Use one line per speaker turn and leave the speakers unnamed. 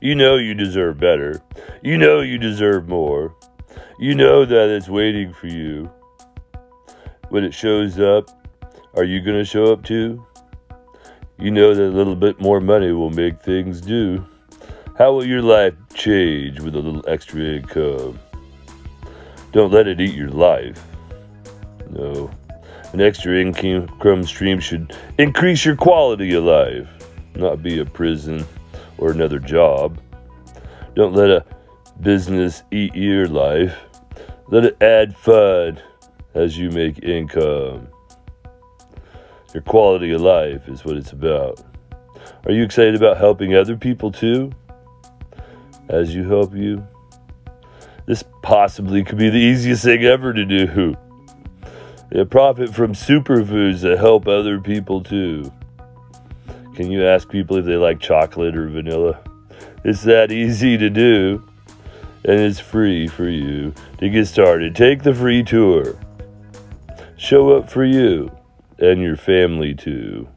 You know you deserve better. You know you deserve more. You know that it's waiting for you. When it shows up, are you going to show up too? You know that a little bit more money will make things do. How will your life change with a little extra income? Don't let it eat your life. No. An extra income stream should increase your quality of life, not be a prison or another job. Don't let a business eat your life. Let it add fun as you make income. Your quality of life is what it's about. Are you excited about helping other people too? As you help you? This possibly could be the easiest thing ever to do. Yeah, profit from superfoods that help other people too. Can you ask people if they like chocolate or vanilla? It's that easy to do, and it's free for you to get started. Take the free tour. Show up for you and your family too.